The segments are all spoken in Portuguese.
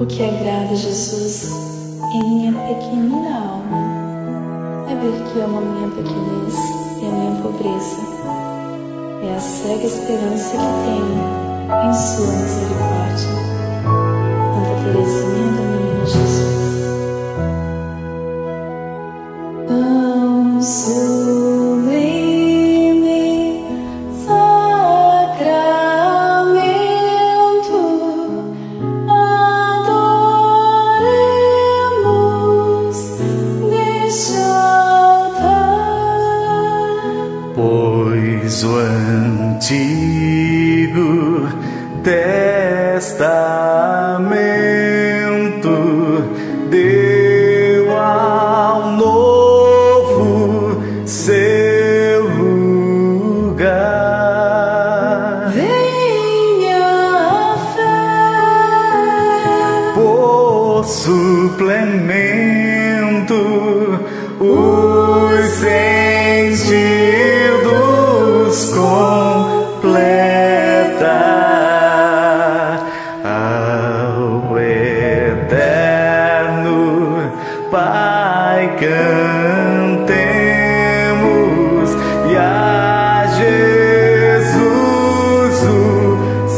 O que agrada Jesus em minha pequenina alma é ver que amo a minha pequenez e a minha pobreza. É a cega esperança que tenho em Sua misericórdia. Pois o Antigo Testamento deu ao Novo seu lugar. Venha a fé. por suplemento os Pai cantemos. E a Jesus o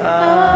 Uh,